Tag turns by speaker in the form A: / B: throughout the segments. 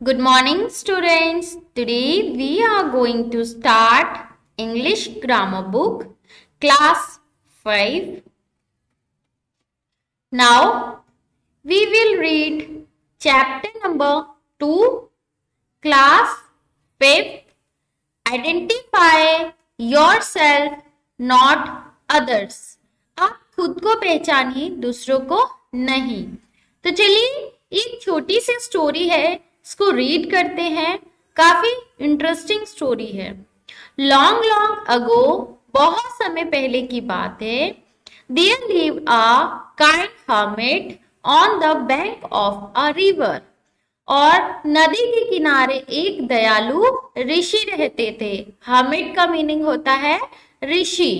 A: Good morning students. Today we are going to start English grammar book class 5. Now we will read chapter number 2 class 5 Identify yourself not others. आप खुद को पहचानिए दूसरों को नहीं तो चलिए एक छोटी सी स्टोरी है इसको रीड करते हैं। काफ़ी इंटरेस्टिंग स्टोरी है। लॉन्ग लॉन्ग अगो बहुत समय पहले की बात है। There live a kind hermit on the bank of a river और नदी के किनारे एक दयालु ऋषि रहते थे। हर्मिट का मीनिंग होता है ऋषि।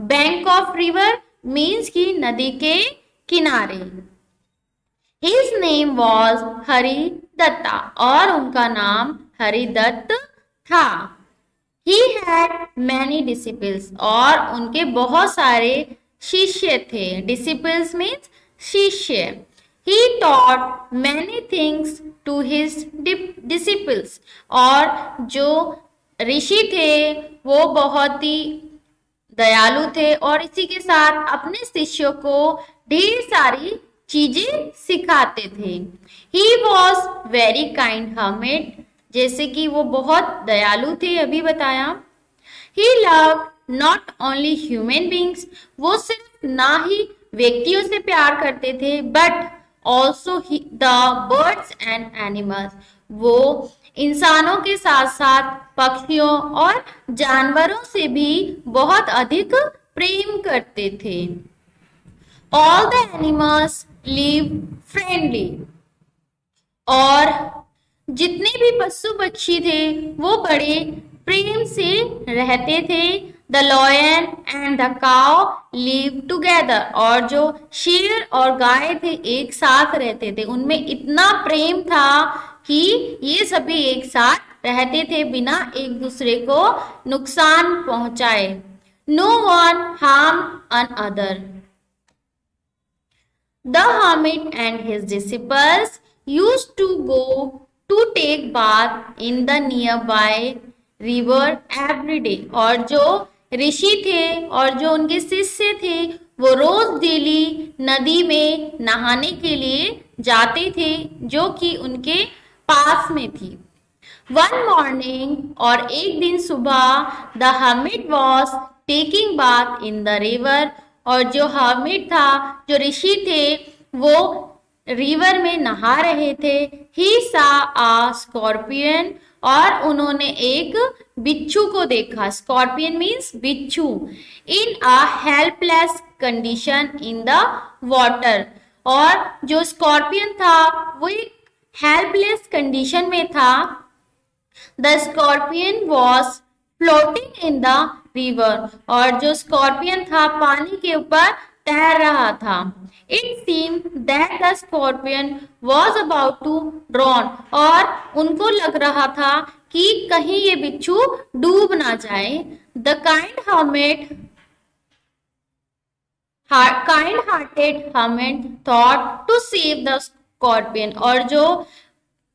A: बैंक ऑफ़ रिवर मीन्स की नदी के किनारे। His name was Hari Datta और उनका नाम हरिदत्त था। ही हैड मैनी डिसिपल्स और उनके बहुत सारे शिष्य थे। डिसिपल्स मीन्स शिष्य। He taught many things to his disciples और जो ऋषि थे, वो बहुत ही दयालु थे और इसी के साथ अपने शिष्यों को ढेर सारी चीज़ें सिखाते थे। He was very kind hermit जैसे कि वो बहुत दयालु थे, अभी बताया। He love not only human beings वो सिर्फ़ ना ही व्यक्तियों से प्यार करते थे but also the birds and animals वो इंसानों के साथ साथ पक्षियों और जानवरों से भी बहुत अधिक प्रेम करते थे। All the animals live friendly और जितने भी पशु पक्षी थे, वो बड़े प्रेम से रहते थे। The lion and the cow live together और जो शेर और गाय थे, एक साथ रहते थे। उनमें इतना प्रेम था कि ये सभी एक साथ रहते थे बिना एक दूसरे को नुकसान पहुँचाए। No one harm another The hermit and his disciples used to go to take bath in the nearby river every day. और जो ऋषि थे और जो उनके शिष्य थे, वो रोज डेली नदी में नहाने के लिए जाते थे, जो कि उनके पास में थी वन मॉर्निंग और एक दिन सुबह the hermit was taking bath in the river और जो हर्मिट था, जो ऋषि थे, वो रिवर में नहा रहे थे। ही सा आ स्कॉर्पियन और उन्होंने एक बिच्छू को देखा। स्कॉर्पियन मीन्स बिच्छू। In a helpless condition in the water और जो स्कॉर्पियन था, वो एक हेल्पलेस कंडीशन में था। The scorpion was floating in the river और जो स्कॉर्पियन था पानी के ऊपर तैर रहा था। It seem that the scorpion was about to drown और उनको लग रहा था कि कहीं ये बिच्छू डूब ना जाए। The kind hermit kind hearted hermit thought to save the scorpion और जो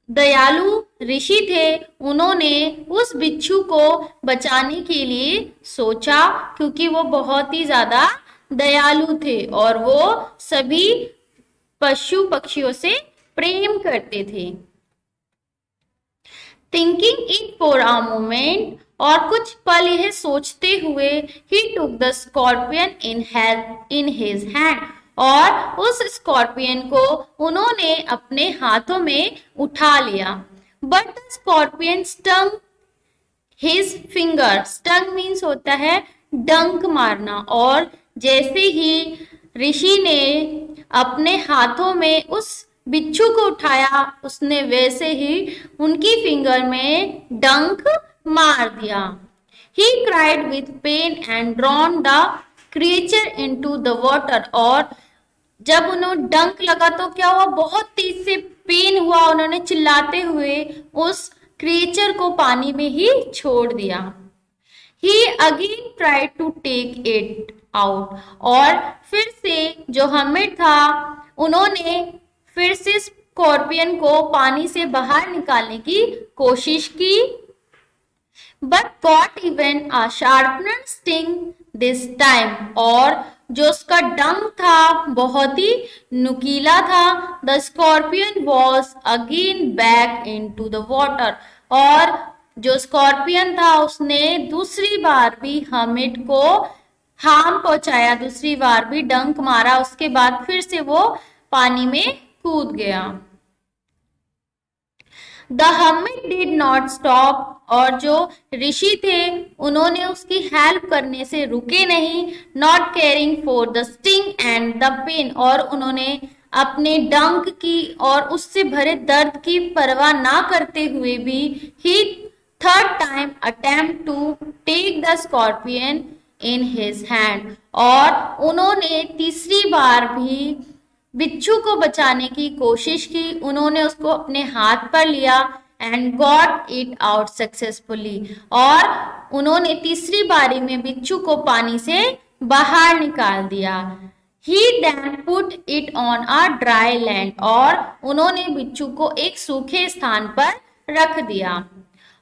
A: दयालु ऋषि थे। उन्होंने उस बिच्छू को बचाने के लिए सोचा क्योंकि वो बहुत ही ज़्यादा दयालु थे और वो सभी पशु पक्षियों से प्रेम करते थे। Thinking it for a moment और कुछ पल यह सोचते हुए he took the scorpion in in his hand और उस स्कॉर्पियन को उन्होंने अपने हाथों में उठा लिया। But the scorpion stung his finger stung means होता है डंक मारना। और जैसे ही ऋषि ने अपने हाथों में उस बिच्छू को उठाया, उसने वैसे ही उनकी फिंगर में डंक मार दिया। He cried with pain and drawn the creature into the water और जब उन्होंने डंक लगा तो क्या हुआ? बहुत तेज से पेन हुआ, उन्होंने चिल्लाते हुए उस क्रिएचर को पानी में ही छोड़ दिया। He again try to take it out और फिर से जो हमिट था, उन्होंने फिर से स्कॉर्पियन को पानी से बाहर निकालने की कोशिश की। But got even a sharper sting this time और जो उसका डंग था, बहुत ही नुकीला था। The scorpion was again back into the water और जो स्कॉर्पियन था, उसने दूसरी बार भी हमिट को हार्म पहुँचाया। दूसरी बार भी डंक मारा। उसके बाद फिर से वो पानी में कूद गया। The hermit did not stop और जो ऋषि थे, उन्होंने उसकी हेल्प करने से रुके नहीं not caring for the sting and the pain और उन्होंने अपने डंक की और उससे भरे दर्द की परवाह ना करते हुए भी he third time attempt to take the scorpion in his hand और उन्होंने तीसरी बार भी बिच्छू को बचाने की कोशिश की, उन्होंने उसको अपने हाथ पर लिया and got it out successfully और उन्होंने तीसरी बारी में बिच्छू को पानी से बाहर निकाल दिया। He then put it on a dry land और उन्होंने बिच्छू को एक सूखे स्थान पर रख दिया।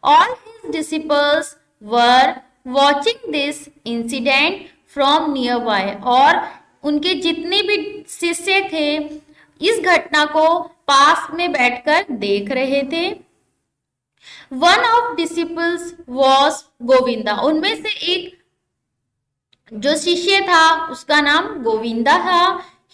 A: All his disciples were watching this incident from nearby और उनके जितने भी शिष्य थे, इस घटना को पास में बैठकर देख रहे थे। One of disciples was Govinda उनमें से एक जो शिष्य था, उसका नाम गोविंदा था।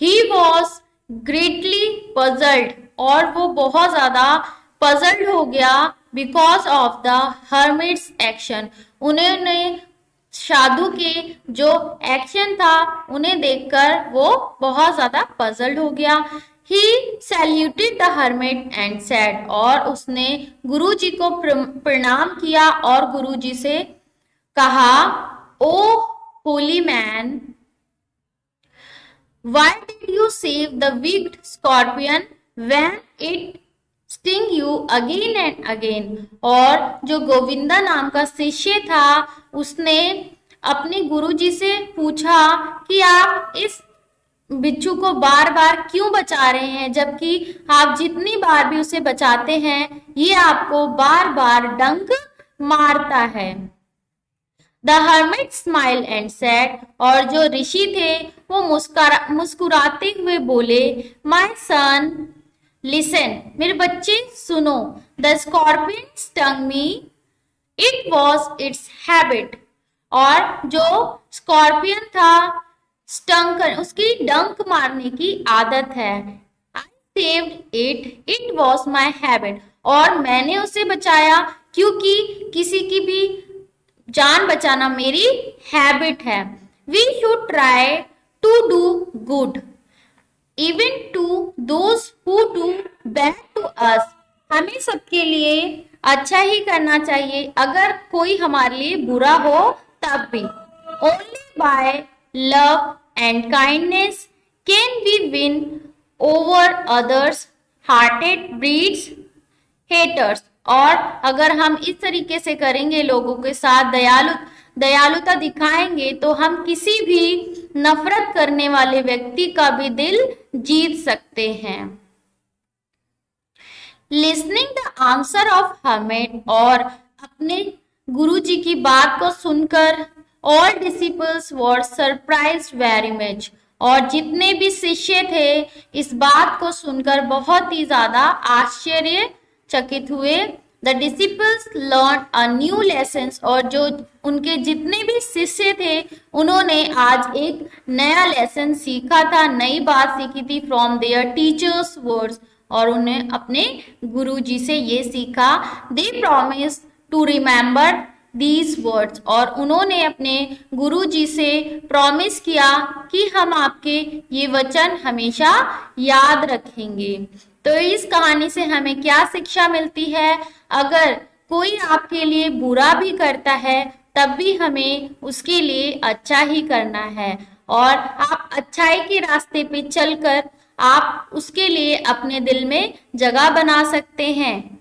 A: ही वॉज़ ग्रेटली पजल्ड और वो बहुत ज़्यादा पजल्ड हो गया because of the hermit's action उन्होंने साधु के जो एक्शन था, उन्हें देखकर वो बहुत ज़्यादा पजल्ड हो गया। He saluted the hermit and said और उसने गुरु जी को प्रणाम किया और गुरु जी से कहा, O holy man why did you save the wicked scorpion when it sting you again and again और जो गोविंदा नाम का शिष्य था, उसने अपने गुरुजी से पूछा कि आप इस बिच्छू को बार बार क्यों बचा रहे हैं, जबकि आप जितनी बार भी उसे बचाते हैं, ये आपको बार बार डंक मारता है। The hermit smile and said और जो ऋषि थे, वो मुस्कुरा, मुस्कुराते हुए बोले माई सन लिसन मेरे बच्चे, सुनो। The scorpion stung me it was its habit और जो स्कॉर्पियन था स्टंक उसकी डंक मारने की आदत है। I saved it it was my habit और मैंने उसे बचाया क्योंकि किसी की भी जान बचाना मेरी हैबिट है। We should try to do good even to those who do bad to us हमें सबके लिए अच्छा ही करना चाहिए। अगर कोई हमारे लिए बुरा हो, तब भी। Only by love and kindness can we win over others hatred breeds haters और अगर हम इस तरीके से करेंगे लोगों के साथ दयालु, दयालुता दिखाएँगे तो हम किसी भी नफरत करने वाले व्यक्ति का भी दिल जीत सकते हैं। Listening the answer of hermit और अपने गुरु जी की बात को सुनकर all disciples were surprise very much और जितने भी शिष्य थे, इस बात को सुनकर बहुत ही ज़्यादा आश्चर्य चकित हुए। The disciples learn a new lesson और जो उनके जितने भी शिष्य थे, उन्होंने आज एक नया लेसन सीखा था, नई बात सीखी थी फ्रॉम देयर टीचर्स वर्ड्स और उन्हें अपने गुरु जी से ये सीखा। They promise to remember these words और उन्होंने अपने गुरु जी से प्रॉमिस किया कि हम आपके ये वचन हमेशा याद रखेंगे। तो इस कहानी से हमें क्या शिक्षा मिलती है? अगर कोई आपके लिए बुरा भी करता है, तब भी हमें उसके लिए अच्छा ही करना है। और आप अच्छाई के रास्ते पे चलकर आप उसके लिए अपने दिल में जगह बना सकते हैं।